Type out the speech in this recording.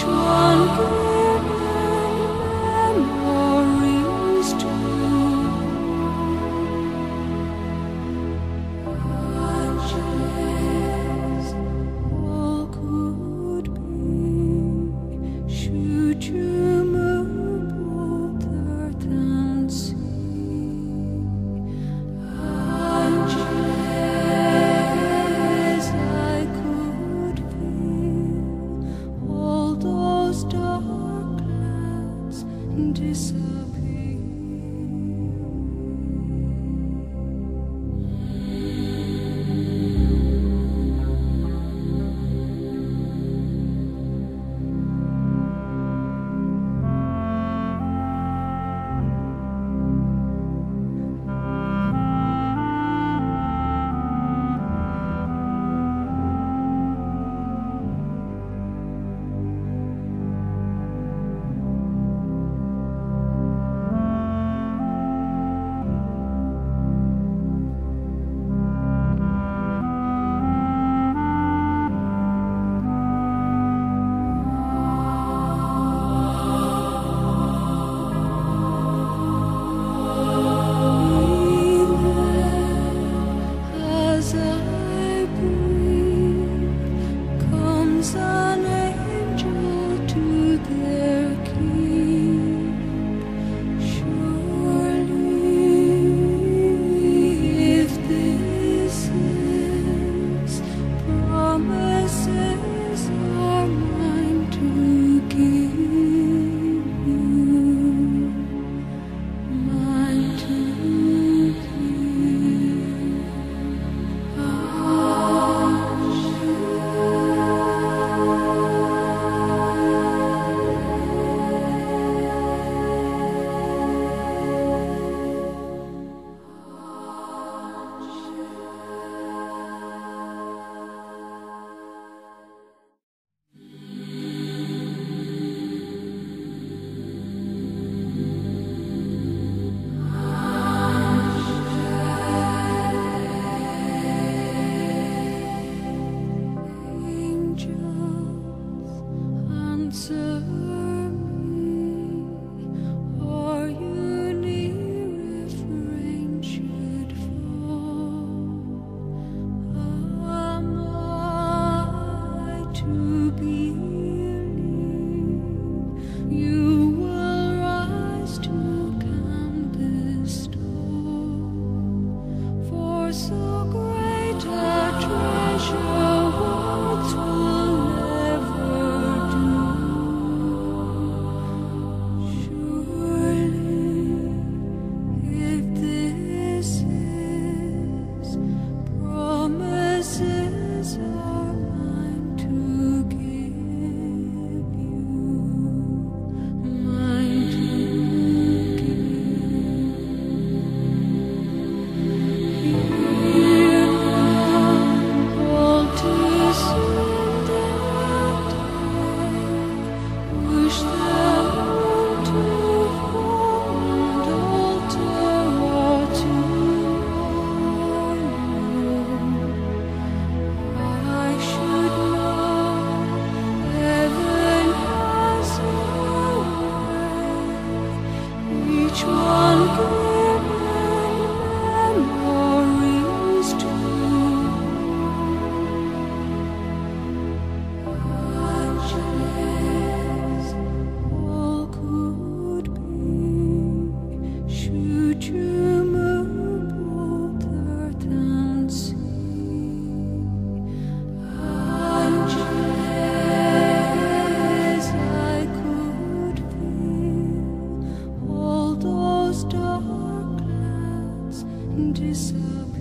joie. disappear.